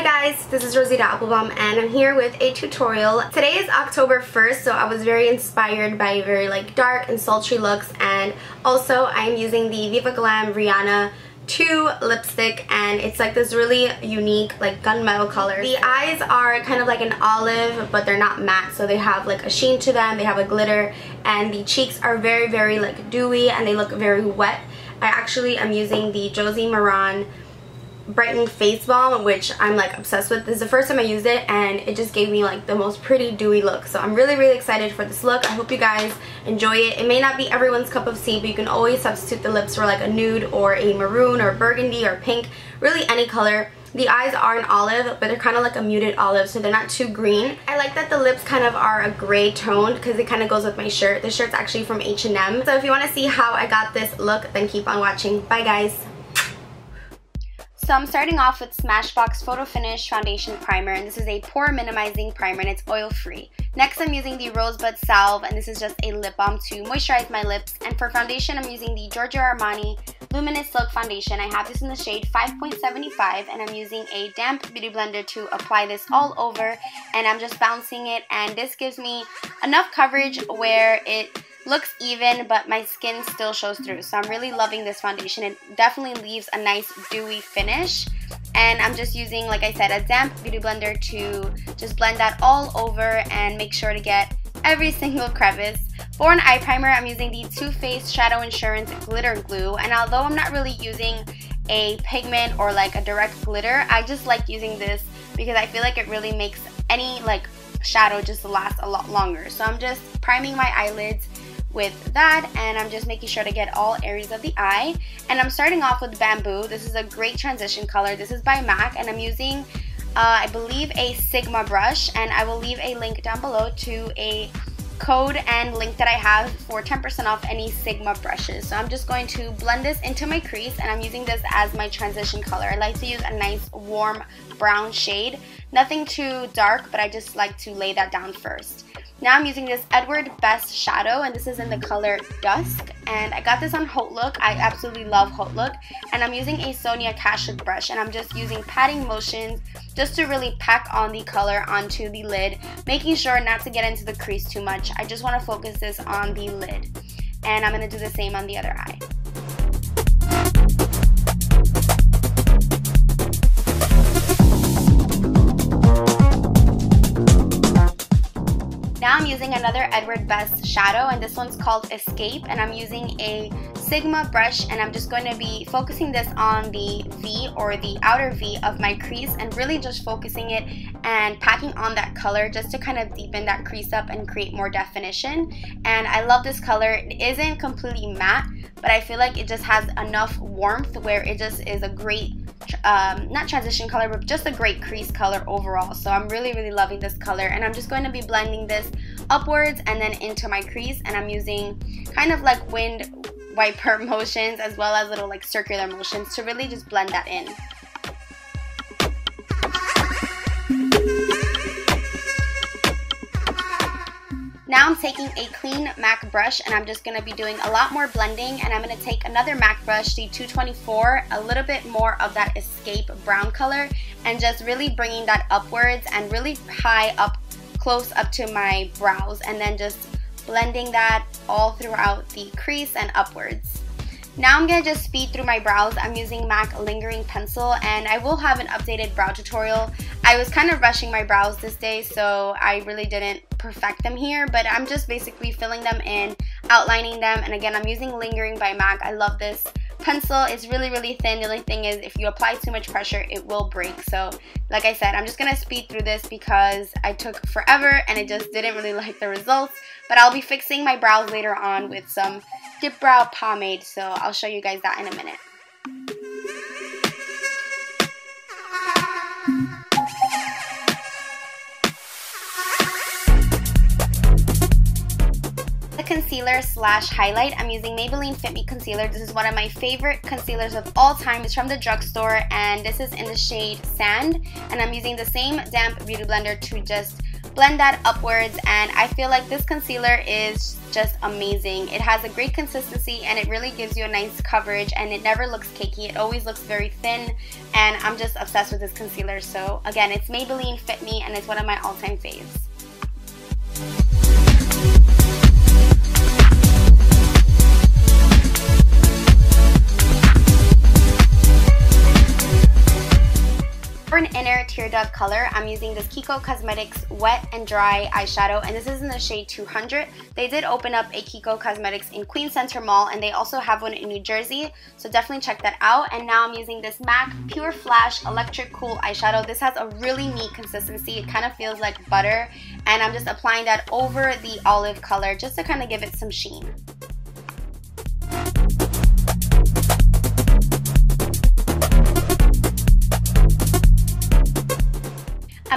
Hi guys, this is Rosita Applebum and I'm here with a tutorial. Today is October 1st so I was very inspired by very like dark and sultry looks and also I'm using the Viva Glam Rihanna 2 lipstick and it's like this really unique like gunmetal color. The eyes are kind of like an olive but they're not matte so they have like a sheen to them, they have a glitter and the cheeks are very very like dewy and they look very wet. I actually am using the Josie Maran brightening face balm which I'm like obsessed with. This is the first time I used it and it just gave me like the most pretty dewy look. So I'm really really excited for this look. I hope you guys enjoy it. It may not be everyone's cup of tea but you can always substitute the lips for like a nude or a maroon or burgundy or pink. Really any color. The eyes are an olive, but they're kind of like a muted olive, so they're not too green. I like that the lips kind of are a gray toned because it kind of goes with my shirt. The shirt's actually from H&M. So if you want to see how I got this look, then keep on watching. Bye guys! So I'm starting off with Smashbox Photo Finish Foundation Primer and this is a pore minimizing primer and it's oil free. Next I'm using the Rosebud Salve and this is just a lip balm to moisturize my lips and for foundation I'm using the Giorgio Armani Luminous Silk Foundation. I have this in the shade 5.75 and I'm using a damp beauty blender to apply this all over and I'm just bouncing it and this gives me enough coverage where it looks even but my skin still shows through. So I'm really loving this foundation. It definitely leaves a nice dewy finish. And I'm just using like I said a damp beauty blender to just blend that all over and make sure to get every single crevice. For an eye primer I'm using the Too Faced Shadow Insurance Glitter Glue. And although I'm not really using a pigment or like a direct glitter I just like using this because I feel like it really makes any like shadow just last a lot longer. So I'm just priming my eyelids with that and I'm just making sure to get all areas of the eye and I'm starting off with bamboo this is a great transition color this is by MAC and I'm using uh, I believe a Sigma brush and I will leave a link down below to a code and link that I have for 10% off any Sigma brushes. So I'm just going to blend this into my crease and I'm using this as my transition color. I like to use a nice warm brown shade. Nothing too dark, but I just like to lay that down first. Now I'm using this Edward Bess shadow and this is in the color Dusk and I got this on HauteLook. I absolutely love HauteLook. and I'm using a Sonia Kashuk brush and I'm just using patting motions just to really pack on the color onto the lid making sure not to get into the crease too much. I just want to focus this on the lid and I'm going to do the same on the other eye. Using another Edward Bess shadow and this one's called Escape and I'm using a Sigma brush and I'm just going to be focusing this on the V or the outer V of my crease and really just focusing it and packing on that color just to kind of deepen that crease up and create more definition and I love this color. It isn't completely matte but I feel like it just has enough warmth where it just is a great um, not transition color, but just a great crease color overall. So I'm really, really loving this color. And I'm just going to be blending this upwards and then into my crease. And I'm using kind of like wind wiper motions as well as little like circular motions to really just blend that in. Now I'm taking a clean MAC brush and I'm just going to be doing a lot more blending and I'm going to take another MAC brush, the 224, a little bit more of that escape brown color and just really bringing that upwards and really high up close up to my brows and then just blending that all throughout the crease and upwards. Now I'm going to just speed through my brows. I'm using MAC Lingering Pencil and I will have an updated brow tutorial. I was kind of rushing my brows this day so I really didn't perfect them here but I'm just basically filling them in, outlining them and again I'm using Lingering by MAC. I love this pencil. It's really really thin. The only thing is if you apply too much pressure it will break. So like I said I'm just going to speed through this because I took forever and it just didn't really like the results. But I'll be fixing my brows later on with some Dip Brow Pomade, so I'll show you guys that in a minute. The concealer slash highlight. I'm using Maybelline Fit Me Concealer. This is one of my favorite concealers of all time. It's from the drugstore and this is in the shade Sand. And I'm using the same damp beauty blender to just blend that upwards and I feel like this concealer is just amazing. It has a great consistency and it really gives you a nice coverage and it never looks cakey. It always looks very thin and I'm just obsessed with this concealer. So again, it's Maybelline Fit Me and it's one of my all-time faves. Color, I'm using this Kiko Cosmetics Wet and Dry eyeshadow, and this is in the shade 200. They did open up a Kiko Cosmetics in Queen Center Mall, and they also have one in New Jersey, so definitely check that out. And now I'm using this MAC Pure Flash Electric Cool eyeshadow. This has a really neat consistency. It kind of feels like butter, and I'm just applying that over the olive color just to kind of give it some sheen.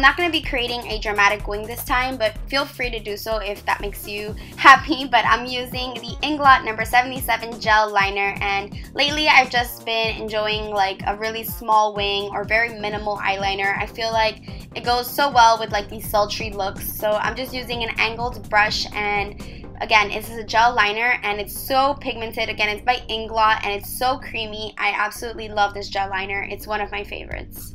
I'm not going to be creating a dramatic wing this time, but feel free to do so if that makes you happy. But I'm using the Inglot number 77 gel liner and lately I've just been enjoying like a really small wing or very minimal eyeliner. I feel like it goes so well with like these sultry looks. So I'm just using an angled brush and Again, this is a gel liner and it's so pigmented. Again, it's by Inglot and it's so creamy. I absolutely love this gel liner. It's one of my favorites.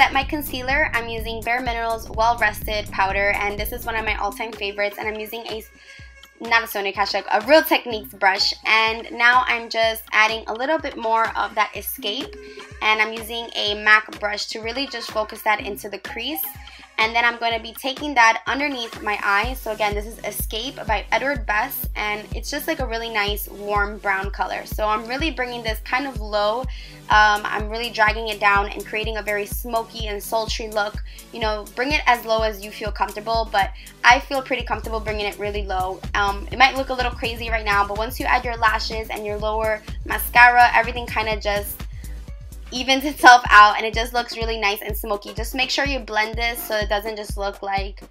Set my concealer, I'm using Bare Minerals Well Rested Powder, and this is one of my all-time favorites, and I'm using a not a Sonia Kashuk, a Real Techniques brush. And now I'm just adding a little bit more of that Escape. And I'm using a MAC brush to really just focus that into the crease and then I'm going to be taking that underneath my eye. So again, this is Escape by Edward Bess. and it's just like a really nice warm brown color. So I'm really bringing this kind of low. Um, I'm really dragging it down and creating a very smoky and sultry look. You know, bring it as low as you feel comfortable, but I feel pretty comfortable bringing it really low. Um, it might look a little crazy right now, but once you add your lashes and your lower mascara, everything kind of just evens itself out and it just looks really nice and smoky. Just make sure you blend this so it doesn't just look like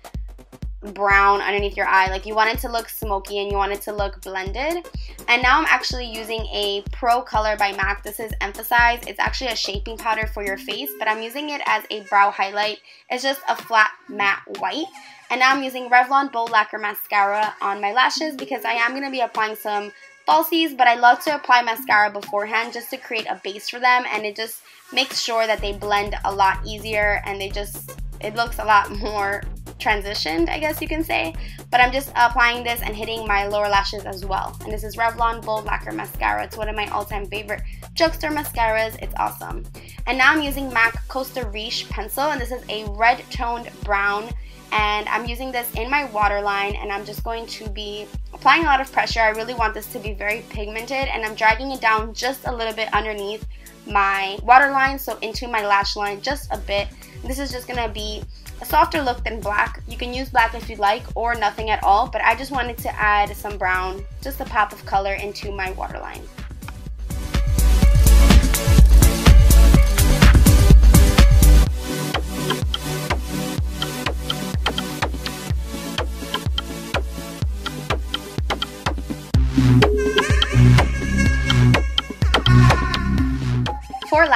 brown underneath your eye. Like you want it to look smoky and you want it to look blended. And now I'm actually using a Pro Color by MAC. This is Emphasize. It's actually a shaping powder for your face, but I'm using it as a brow highlight. It's just a flat matte white. And now I'm using Revlon Bold Lacquer Mascara on my lashes because I am going to be applying some falsies, but I love to apply mascara beforehand just to create a base for them and it just makes sure that they blend a lot easier and they just, it looks a lot more transitioned, I guess you can say. But I'm just applying this and hitting my lower lashes as well. And this is Revlon Bold Lacquer Mascara. It's one of my all-time favorite drugstore mascaras. It's awesome. And now I'm using MAC Costa Riche pencil, and this is a red toned brown and I'm using this in my waterline and I'm just going to be applying a lot of pressure. I really want this to be very pigmented and I'm dragging it down just a little bit underneath my waterline so into my lash line just a bit. This is just going to be a softer look than black. You can use black if you'd like or nothing at all but I just wanted to add some brown, just a pop of color into my waterline.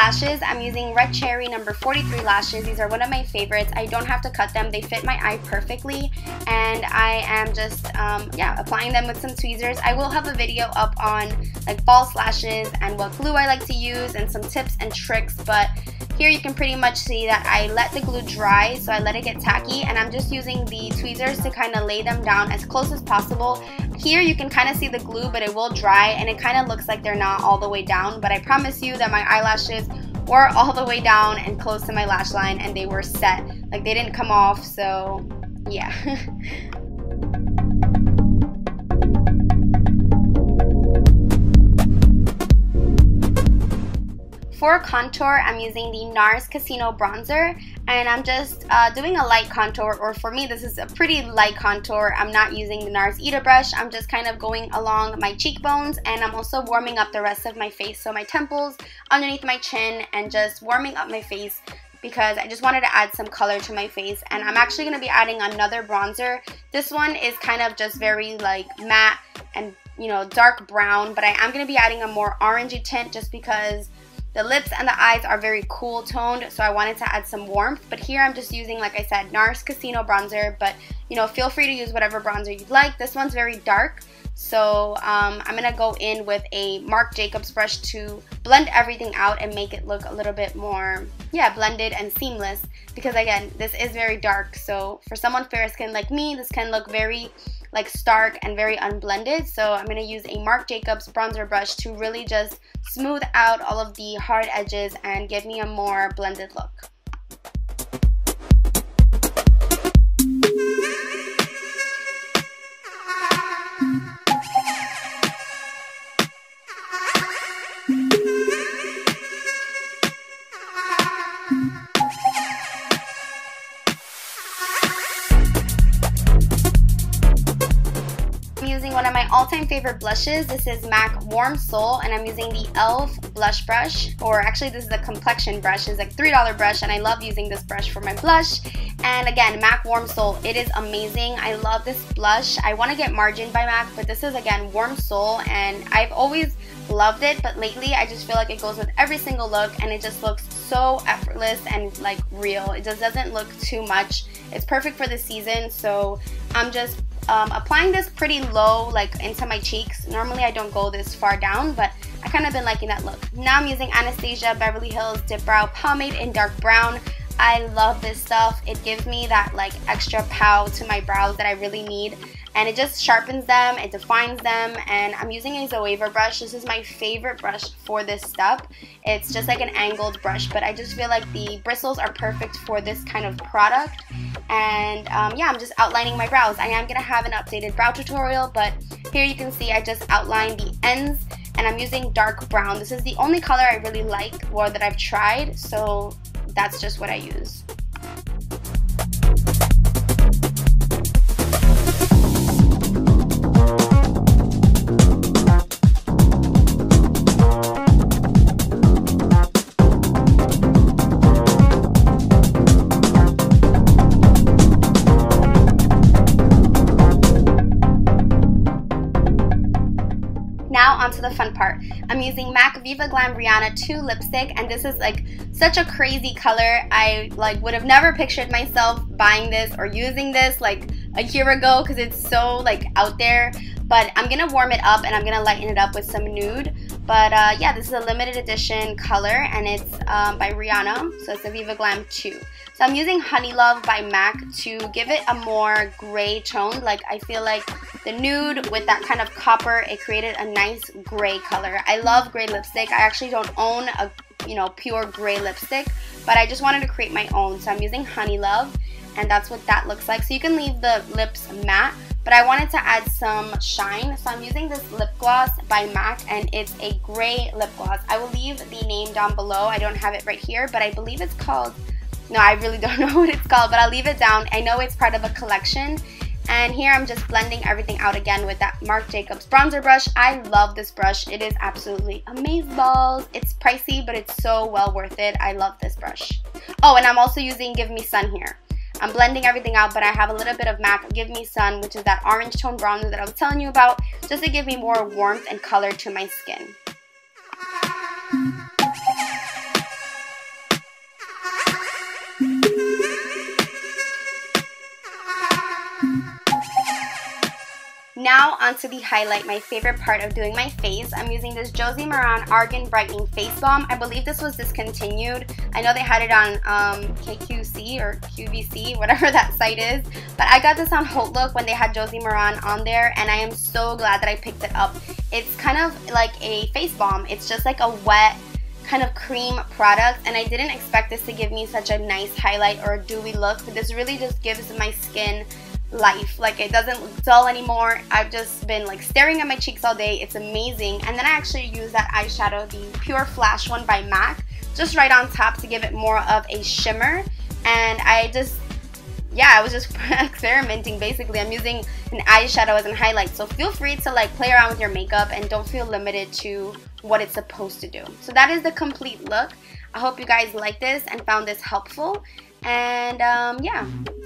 Lashes, I'm using Red Cherry number 43 lashes. These are one of my favorites. I don't have to cut them. They fit my eye perfectly. And I am just, um, yeah, applying them with some tweezers. I will have a video up on like false lashes and what glue I like to use and some tips and tricks. But here you can pretty much see that I let the glue dry, so I let it get tacky. And I'm just using the tweezers to kind of lay them down as close as possible here you can kind of see the glue, but it will dry and it kind of looks like they're not all the way down. But I promise you that my eyelashes were all the way down and close to my lash line and they were set. Like they didn't come off, so yeah. For contour, I'm using the NARS Casino Bronzer and I'm just uh, doing a light contour or for me this is a pretty light contour. I'm not using the NARS Ita brush. I'm just kind of going along my cheekbones and I'm also warming up the rest of my face. So my temples, underneath my chin and just warming up my face because I just wanted to add some color to my face and I'm actually going to be adding another bronzer. This one is kind of just very like matte and you know, dark brown, but I am going to be adding a more orangey tint just because the lips and the eyes are very cool toned, so I wanted to add some warmth. But here I'm just using, like I said, NARS Casino bronzer, but you know, feel free to use whatever bronzer you'd like. This one's very dark, so um, I'm to go in with a Marc Jacobs brush to blend everything out and make it look a little bit more, yeah, blended and seamless. Because again, this is very dark, so for someone fair skin like me, this can look very like stark and very unblended. So I'm going to use a Marc Jacobs bronzer brush to really just smooth out all of the hard edges and give me a more blended look. All-time favorite blushes. This is MAC Warm Soul, and I'm using the e.l.f. blush brush, or actually this is a complexion brush. It's like $3 brush, and I love using this brush for my blush. And again, MAC Warm Soul, it is amazing. I love this blush. I want to get Margin by MAC, but this is, again, Warm Soul, and I've always loved it, but lately I just feel like it goes with every single look, and it just looks so effortless and like real. It just doesn't look too much. It's perfect for the season, so I'm just um, applying this pretty low, like into my cheeks. Normally I don't go this far down, but I kind of been liking that look. Now I'm using Anastasia Beverly Hills Dip Brow Pomade in dark brown. I love this stuff. It gives me that like extra pow to my brows that I really need and it just sharpens them, it defines them, and I'm using a Zoeva brush. This is my favorite brush for this step. It's just like an angled brush, but I just feel like the bristles are perfect for this kind of product. And um, yeah, I'm just outlining my brows. I am to have an updated brow tutorial, but here you can see I just outlined the ends, and I'm using dark brown. This is the only color I really like or that I've tried, so that's just what I use. Viva Glam Rihanna 2 lipstick and this is like such a crazy color. I like would have never pictured myself buying this or using this like a year ago because it's so like out there. But I'm gonna warm it up and I'm gonna lighten it up with some nude. But uh, yeah, this is a limited edition color and it's um, by Rihanna. So it's a Viva Glam 2. So I'm using Honey Love by MAC to give it a more gray tone. Like I feel like the nude with that kind of copper, it created a nice gray color. I love gray lipstick. I actually don't own a you know pure gray lipstick, but I just wanted to create my own. So I'm using Honey Love and that's what that looks like. So you can leave the lips matte, but I wanted to add some shine. So I'm using this lip gloss by MAC and it's a gray lip gloss. I will leave the name down below. I don't have it right here, but I believe it's called, no, I really don't know what it's called, but I'll leave it down. I know it's part of a collection and here I'm just blending everything out again with that Marc Jacobs bronzer brush. I love this brush. It is absolutely amazing. It's pricey, but it's so well worth it. I love this brush. Oh, and I'm also using Give Me Sun here. I'm blending everything out, but I have a little bit of MAC Give Me Sun, which is that orange tone bronzer that I was telling you about, just to give me more warmth and color to my skin. Now onto the highlight, my favorite part of doing my face. I'm using this Josie Maran Argan Brightening Face Balm. I believe this was discontinued. I know they had it on um, KQC or QVC, whatever that site is. But I got this on HauteLook when they had Josie Maran on there and I am so glad that I picked it up. It's kind of like a face balm. It's just like a wet kind of cream product and I didn't expect this to give me such a nice highlight or a dewy look but this really just gives my skin life. Like it doesn't look dull anymore. I've just been like staring at my cheeks all day. It's amazing. And then I actually use that eyeshadow, the Pure Flash one by MAC, just right on top to give it more of a shimmer. And I just, yeah, I was just experimenting basically. I'm using an eyeshadow as a highlight. So feel free to like play around with your makeup and don't feel limited to what it's supposed to do. So that is the complete look. I hope you guys like this and found this helpful. And um, yeah,